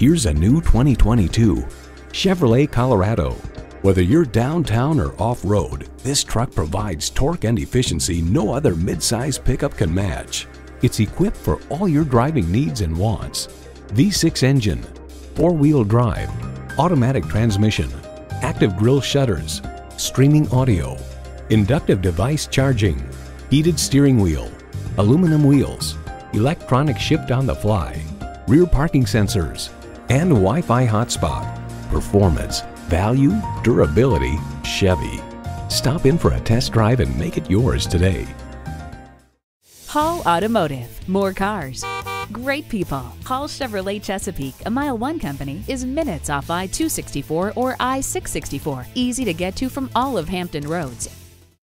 Here's a new 2022 Chevrolet Colorado. Whether you're downtown or off-road, this truck provides torque and efficiency no other midsize pickup can match. It's equipped for all your driving needs and wants. V6 engine, four-wheel drive, automatic transmission, active grille shutters, streaming audio, inductive device charging, heated steering wheel, aluminum wheels, electronic shift on the fly, rear parking sensors, and Wi-Fi hotspot. Performance, value, durability, Chevy. Stop in for a test drive and make it yours today. Hall Automotive. More cars. Great people. Hall Chevrolet Chesapeake, a Mile 1 company, is minutes off I 264 or I 664. Easy to get to from all of Hampton roads